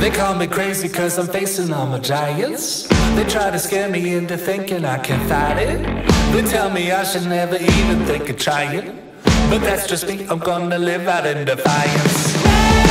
They call me crazy cause I'm facing all my giants. They try to scare me into thinking I can fight it. They tell me I should never even think of trying. But that's just me, I'm gonna live out in defiance.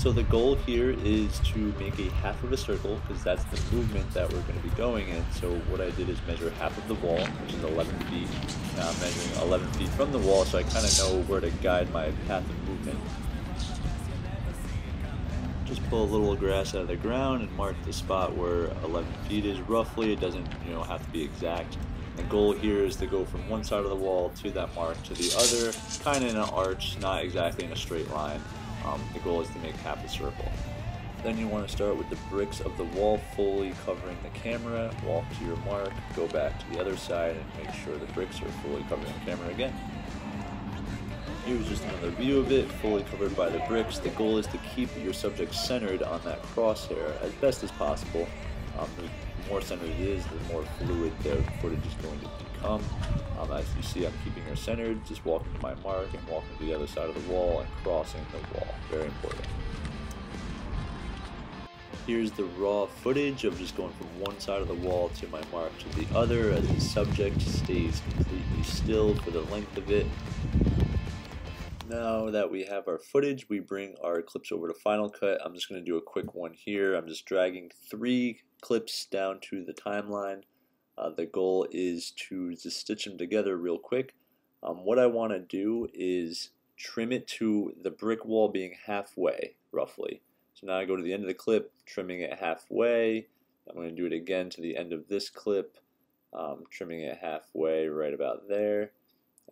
So the goal here is to make a half of a circle because that's the movement that we're going to be going in. So what I did is measure half of the wall, which is 11 feet. Now I'm measuring 11 feet from the wall so I kind of know where to guide my path of movement. Just pull a little grass out of the ground and mark the spot where 11 feet is roughly. It doesn't, you know, have to be exact. The goal here is to go from one side of the wall to that mark to the other, kind of in an arch, not exactly in a straight line. Um, the goal is to make half a circle. Then you want to start with the bricks of the wall fully covering the camera, walk to your mark, go back to the other side and make sure the bricks are fully covering the camera again. Here's just another view of it, fully covered by the bricks. The goal is to keep your subject centered on that crosshair as best as possible. Um, the more centered it is, the more fluid the footage is going to become. Um, as you see, I'm keeping her centered, just walking to my mark and walking to the other side of the wall and crossing the wall. Very important. Here's the raw footage of just going from one side of the wall to my mark to the other as the subject stays completely still for the length of it. Now that we have our footage, we bring our clips over to Final Cut. I'm just going to do a quick one here. I'm just dragging three clips down to the timeline. Uh, the goal is to just stitch them together real quick. Um, what I want to do is trim it to the brick wall being halfway, roughly. So now I go to the end of the clip, trimming it halfway. I'm going to do it again to the end of this clip, um, trimming it halfway right about there.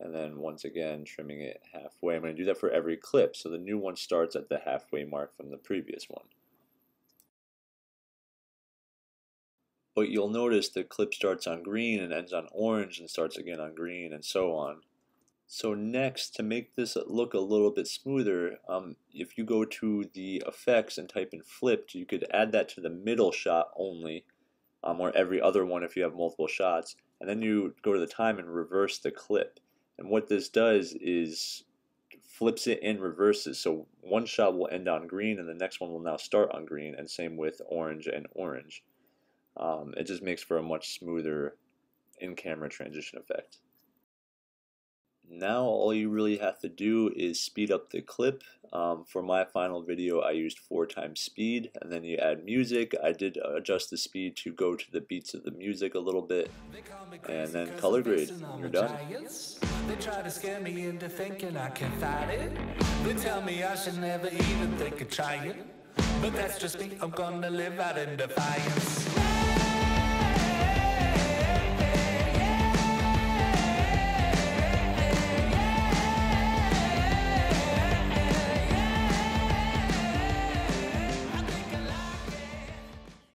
And then once again, trimming it halfway. I'm going to do that for every clip. So the new one starts at the halfway mark from the previous one. But you'll notice the clip starts on green and ends on orange and starts again on green and so on. So next, to make this look a little bit smoother, um, if you go to the effects and type in flipped, you could add that to the middle shot only, um, or every other one if you have multiple shots, and then you go to the time and reverse the clip. And what this does is flips it and reverses. So one shot will end on green and the next one will now start on green, and same with orange and orange. Um, it just makes for a much smoother in-camera transition effect. Now all you really have to do is speed up the clip. Um, for my final video I used 4 times speed and then you add music. I did adjust the speed to go to the beats of the music a little bit and then color grade. You're done. They try to scare me into thinking I can fight it. They tell me I should never even think of trying. But that's just me, I'm gonna live out in defiance.